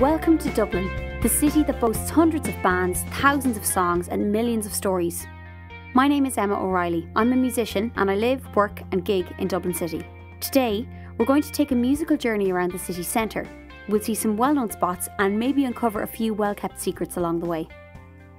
Welcome to Dublin, the city that boasts hundreds of bands, thousands of songs, and millions of stories. My name is Emma O'Reilly. I'm a musician and I live, work, and gig in Dublin City. Today, we're going to take a musical journey around the city centre. We'll see some well known spots and maybe uncover a few well kept secrets along the way.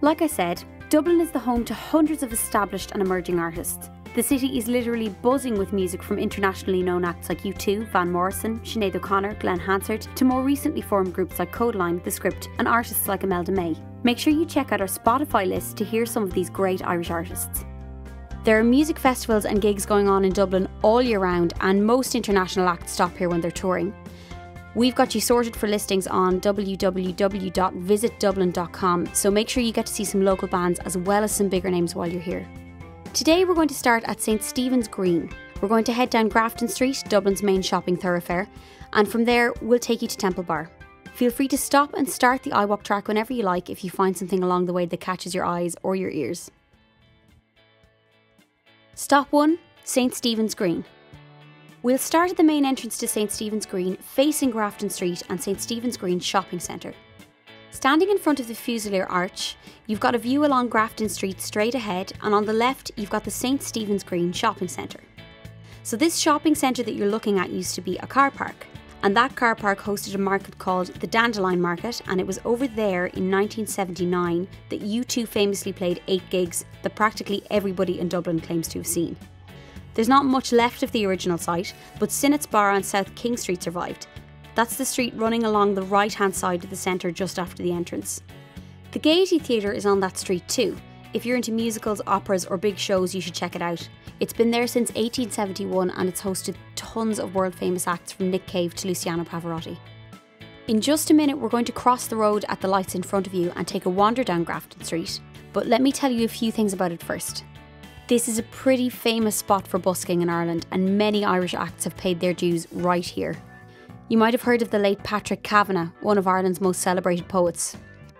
Like I said, Dublin is the home to hundreds of established and emerging artists. The city is literally buzzing with music from internationally known acts like U2, Van Morrison, Sinead O'Connor, Glen Hansard, to more recently formed groups like Kodaline, The Script, and artists like Imelda May. Make sure you check out our Spotify list to hear some of these great Irish artists. There are music festivals and gigs going on in Dublin all year round, and most international acts stop here when they're touring. We've got you sorted for listings on www.visitdublin.com, so make sure you get to see some local bands as well as some bigger names while you're here. Today we're going to start at St Stephen's Green. We're going to head down Grafton Street, Dublin's main shopping thoroughfare, and from there we'll take you to Temple Bar. Feel free to stop and start the iWalk track whenever you like if you find something along the way that catches your eyes or your ears. Stop 1 St Stephen's Green. We'll start at the main entrance to St Stephen's Green, facing Grafton Street and St Stephen's Green Shopping Centre. Standing in front of the Fusilier Arch, you've got a view along Grafton Street straight ahead, and on the left, you've got the St Stephen's Green Shopping Centre. So, this shopping centre that you're looking at used to be a car park, and that car park hosted a market called the Dandelion Market, and it was over there in 1979 that U2 famously played eight gigs that practically everybody in Dublin claims to have seen. There's not much left of the original site, but Sinnott's Bar on South King Street survived, that's the street running along the right hand side of the centre just after the entrance. The Gaiety Theatre is on that street too. If you're into musicals, operas, or big shows, you should check it out. It's been there since 1871 and it's hosted tons of world famous acts from Nick Cave to Luciano Pavarotti. In just a minute, we're going to cross the road at the lights in front of you and take a wander down Grafton Street. But let me tell you a few things about it first. This is a pretty famous spot for busking in Ireland, and many Irish acts have paid their dues right here. You might have heard of the late Patrick Kavanagh, one of Ireland's most celebrated poets.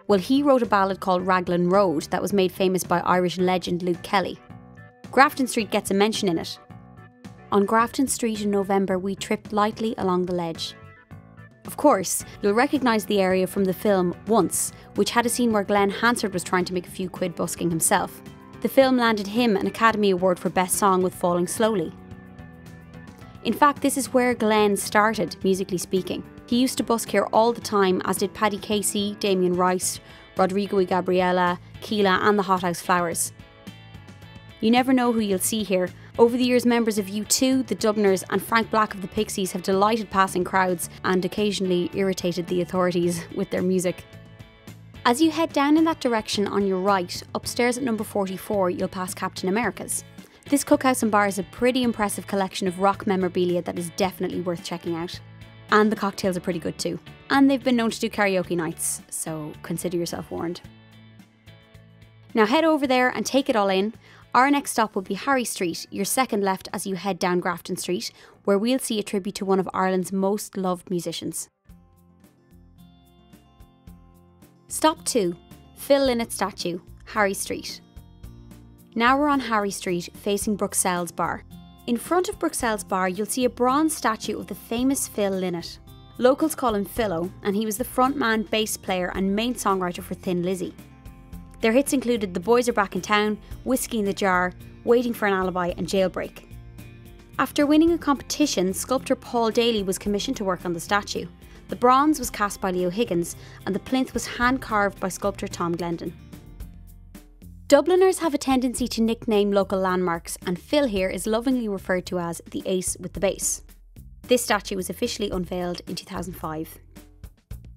Well, he wrote a ballad called Raglan Road that was made famous by Irish legend Luke Kelly. Grafton Street gets a mention in it. On Grafton Street in November, we tripped lightly along the ledge. Of course, you'll recognise the area from the film Once, which had a scene where Glen Hansard was trying to make a few quid busking himself. The film landed him an Academy Award for Best Song with Falling Slowly. In fact, this is where Glen started, musically speaking. He used to busk here all the time, as did Paddy Casey, Damien Rice, Rodrigo y Gabriela, Kíla, and the Hothouse Flowers. You never know who you'll see here. Over the years, members of U2, the Dubners, and Frank Black of the Pixies have delighted passing crowds and occasionally irritated the authorities with their music. As you head down in that direction on your right, upstairs at number 44, you'll pass Captain America's. This cookhouse and bar is a pretty impressive collection of rock memorabilia that is definitely worth checking out. And the cocktails are pretty good too. And they've been known to do karaoke nights, so consider yourself warned. Now head over there and take it all in. Our next stop will be Harry Street, your second left as you head down Grafton Street, where we'll see a tribute to one of Ireland's most loved musicians. Stop 2 Phil Lynott statue, Harry Street. Now we're on Harry Street, facing Bruxelles Bar. In front of Bruxelles Bar, you'll see a bronze statue of the famous Phil Lynott. Locals call him Philo, and he was the frontman, bass player, and main songwriter for Thin Lizzy. Their hits included The Boys Are Back in Town, Whiskey in the Jar, Waiting for an Alibi, and Jailbreak. After winning a competition, sculptor Paul Daly was commissioned to work on the statue. The bronze was cast by Leo Higgins, and the plinth was hand carved by sculptor Tom Glendon. Dubliners have a tendency to nickname local landmarks, and Phil here is lovingly referred to as the ace with the bass. This statue was officially unveiled in 2005.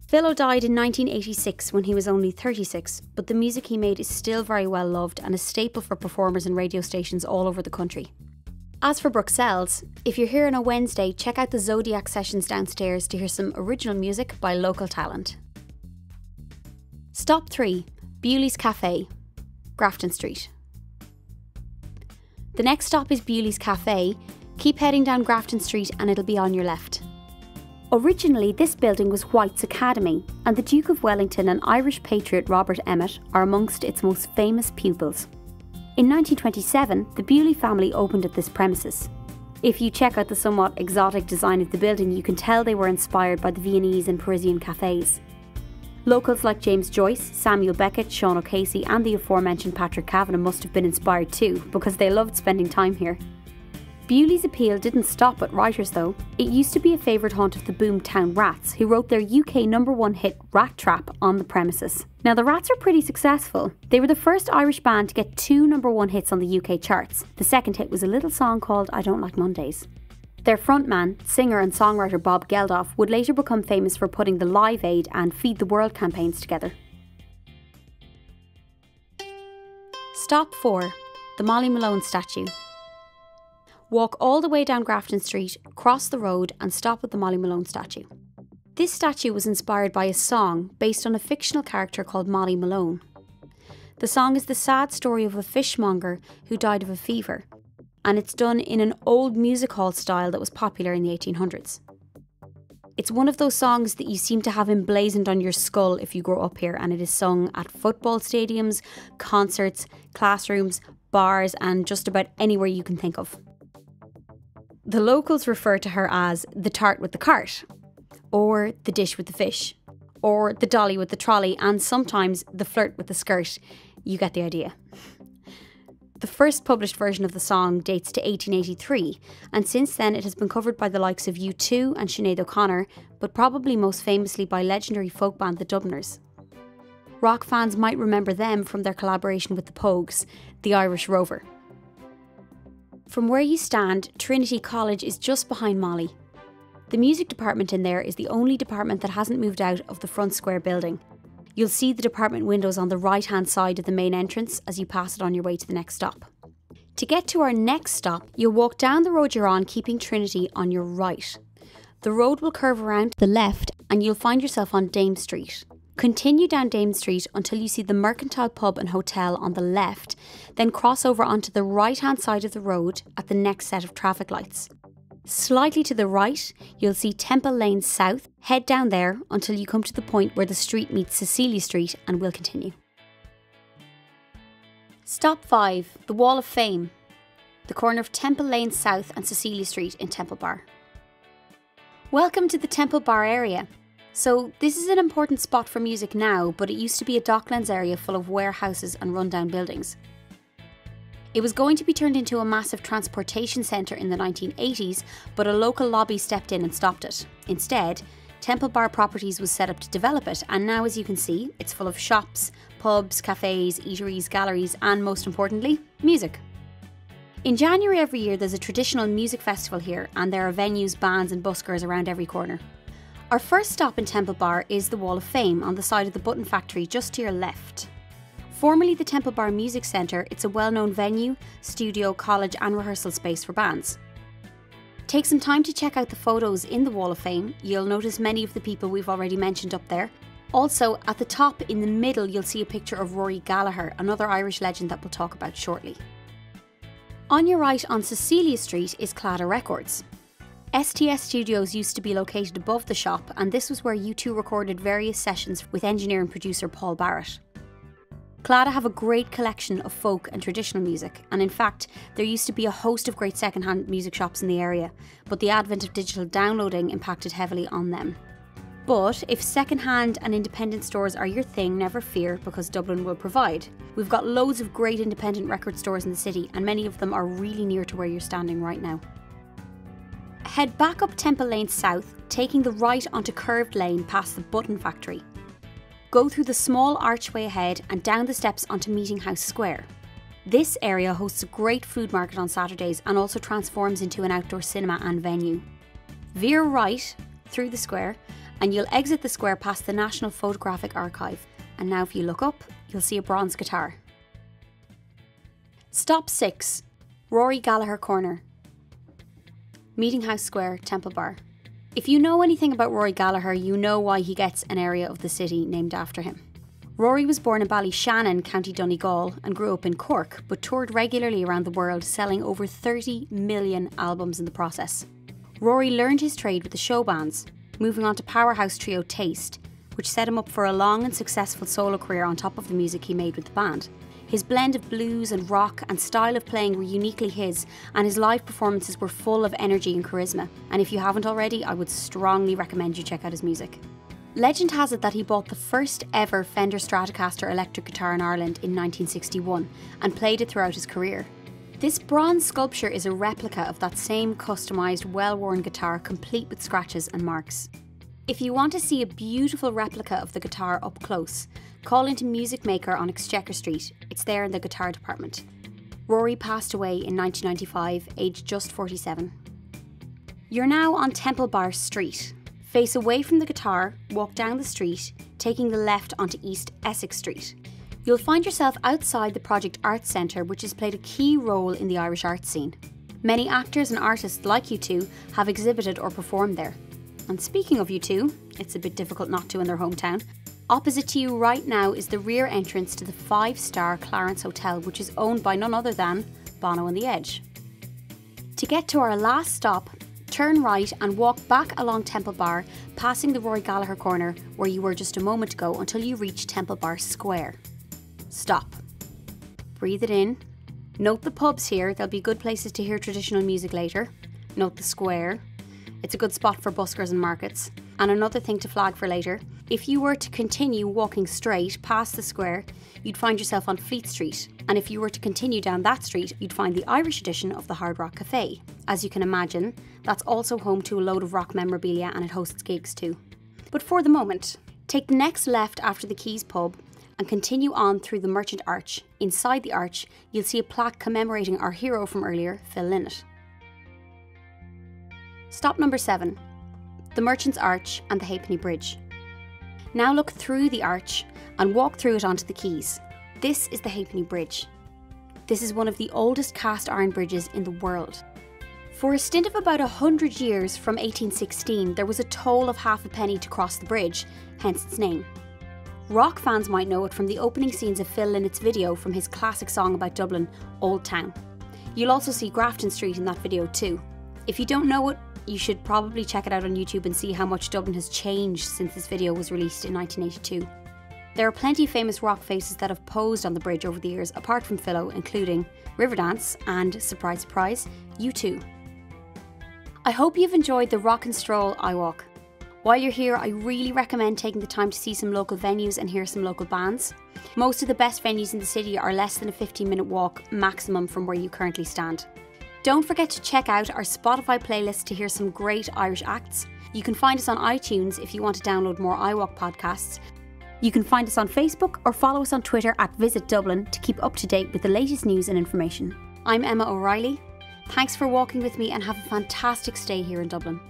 Philo died in 1986 when he was only 36, but the music he made is still very well loved and a staple for performers and radio stations all over the country. As for Bruxelles, if you're here on a Wednesday, check out the Zodiac sessions downstairs to hear some original music by local talent. Stop 3 Bewley's Cafe, Grafton Street. The next stop is Bewley's Cafe. Keep heading down Grafton Street and it'll be on your left. Originally, this building was White's Academy, and the Duke of Wellington and Irish patriot Robert Emmet are amongst its most famous pupils. In 1927, the Bewley family opened at this premises. If you check out the somewhat exotic design of the building, you can tell they were inspired by the Viennese and Parisian cafes. Locals like James Joyce, Samuel Beckett, Sean O'Casey, and the aforementioned Patrick Kavanagh must have been inspired too, because they loved spending time here. Bewley's appeal didn't stop at writers though. It used to be a favourite haunt of the Boomtown Rats, who wrote their UK number one hit Rat Trap on the premises. Now, the Rats are pretty successful. They were the first Irish band to get two number one hits on the UK charts. The second hit was a little song called I Don't Like Mondays. Their frontman, singer and songwriter Bob Geldof would later become famous for putting the Live Aid and Feed the World campaigns together. Stop 4 The Molly Malone statue. Walk all the way down Grafton Street, cross the road, and stop at the Molly Malone statue. This statue was inspired by a song based on a fictional character called Molly Malone. The song is the sad story of a fishmonger who died of a fever, and it's done in an old music hall style that was popular in the 1800s. It's one of those songs that you seem to have emblazoned on your skull if you grow up here, and it is sung at football stadiums, concerts, classrooms, bars, and just about anywhere you can think of. The locals refer to her as the tart with the cart, or the dish with the fish, or the dolly with the trolley, and sometimes the flirt with the skirt. You get the idea. The first published version of the song dates to 1883, and since then it has been covered by the likes of U2 and Sinead O'Connor, but probably most famously by legendary folk band The Dubliners. Rock fans might remember them from their collaboration with the Pogues, the Irish Rover. From where you stand, Trinity College is just behind Molly. The music department in there is the only department that hasn't moved out of the front square building. You'll see the department windows on the right hand side of the main entrance as you pass it on your way to the next stop. To get to our next stop, you'll walk down the road you're on, keeping Trinity on your right. The road will curve around to the left and you'll find yourself on Dame Street. Continue down Dame Street until you see the Mercantile Pub and Hotel on the left, then cross over onto the right hand side of the road at the next set of traffic lights. Slightly to the right, you'll see Temple Lane South. Head down there until you come to the point where the street meets Cecilia Street and we'll continue. Stop 5 The Wall of Fame, the corner of Temple Lane South and Cecilia Street in Temple Bar. Welcome to the Temple Bar area. So, this is an important spot for music now, but it used to be a docklands area full of warehouses and rundown buildings. It was going to be turned into a massive transportation centre in the 1980s, but a local lobby stepped in and stopped it. Instead, Temple Bar Properties was set up to develop it, and now, as you can see, it's full of shops, pubs, cafes, eateries, galleries, and most importantly, music. In January every year, there's a traditional music festival here, and there are venues, bands, and buskers around every corner. Our first stop in Temple Bar is the Wall of Fame on the side of the Button Factory just to your left. Formerly the Temple Bar Music Centre, it's a well known venue, studio, college, and rehearsal space for bands. Take some time to check out the photos in the Wall of Fame. You'll notice many of the people we've already mentioned up there. Also, at the top in the middle, you'll see a picture of Rory Gallagher, another Irish legend that we'll talk about shortly. On your right on Cecilia Street is Claddagh Records. STS Studios used to be located above the shop, and this was where U2 recorded various sessions with engineer and producer Paul Barrett. Claddagh have a great collection of folk and traditional music, and in fact, there used to be a host of great secondhand music shops in the area, but the advent of digital downloading impacted heavily on them. But if secondhand and independent stores are your thing, never fear because Dublin will provide. We've got loads of great independent record stores in the city, and many of them are really near to where you're standing right now. Head back up Temple Lane South, taking the right onto Curved Lane past the Button Factory. Go through the small archway ahead and down the steps onto Meeting House Square. This area hosts a great food market on Saturdays and also transforms into an outdoor cinema and venue. Veer right through the square and you'll exit the square past the National Photographic Archive. And now, if you look up, you'll see a bronze guitar. Stop 6 Rory Gallagher Corner. Meeting House Square, Temple Bar. If you know anything about Rory Gallagher, you know why he gets an area of the city named after him. Rory was born in Ballyshannon, County Donegal, and grew up in Cork, but toured regularly around the world, selling over 30 million albums in the process. Rory learned his trade with the show bands, moving on to powerhouse trio Taste, which set him up for a long and successful solo career on top of the music he made with the band. His blend of blues and rock and style of playing were uniquely his, and his live performances were full of energy and charisma. And if you haven't already, I would strongly recommend you check out his music. Legend has it that he bought the first ever Fender Stratocaster electric guitar in Ireland in 1961 and played it throughout his career. This bronze sculpture is a replica of that same customised, well worn guitar, complete with scratches and marks. If you want to see a beautiful replica of the guitar up close, call into Music Maker on Exchequer Street. It's there in the guitar department. Rory passed away in 1995, aged just 47. You're now on Temple Bar Street. Face away from the guitar, walk down the street, taking the left onto East Essex Street. You'll find yourself outside the Project Arts Centre, which has played a key role in the Irish art scene. Many actors and artists like U2 have exhibited or performed there. And speaking of U2, it's a bit difficult not to in their hometown. Opposite to you right now is the rear entrance to the five star Clarence Hotel, which is owned by none other than Bono and the Edge. To get to our last stop, turn right and walk back along Temple Bar, passing the Rory Gallagher corner where you were just a moment ago until you reach Temple Bar Square. Stop. Breathe it in. Note the pubs here, there'll be good places to hear traditional music later. Note the square. It's a good spot for buskers and markets. And another thing to flag for later if you were to continue walking straight past the square, you'd find yourself on Fleet Street. And if you were to continue down that street, you'd find the Irish edition of the Hard Rock Cafe. As you can imagine, that's also home to a load of rock memorabilia and it hosts gigs too. But for the moment, take the next left after the Quays pub and continue on through the Merchant Arch. Inside the arch, you'll see a plaque commemorating our hero from earlier, Phil Lynott. Stop number seven the Merchant's Arch and the Halfpenny Bridge. Now look through the arch and walk through it onto the quays. This is the Halfpenny Bridge. This is one of the oldest cast iron bridges in the world. For a stint of about 100 years from 1816, there was a toll of half a penny to cross the bridge, hence its name. Rock fans might know it from the opening scenes of Phil Lynott's video from his classic song about Dublin, Old Town. You'll also see Grafton Street in that video too. If you don't know it, you should probably check it out on YouTube and see how much Dublin has changed since this video was released in 1982. There are plenty of famous rock faces that have posed on the bridge over the years, apart from Philo, including Riverdance and, surprise, surprise, U2. I hope you've enjoyed the Rock and Stroll iWalk. While you're here, I really recommend taking the time to see some local venues and hear some local bands. Most of the best venues in the city are less than a 15 minute walk maximum from where you currently stand. Don't forget to check out our Spotify playlist to hear some great Irish acts. You can find us on iTunes if you want to download more iWalk podcasts. You can find us on Facebook or follow us on Twitter at Visit Dublin to keep up to date with the latest news and information. I'm Emma O'Reilly. Thanks for walking with me and have a fantastic stay here in Dublin.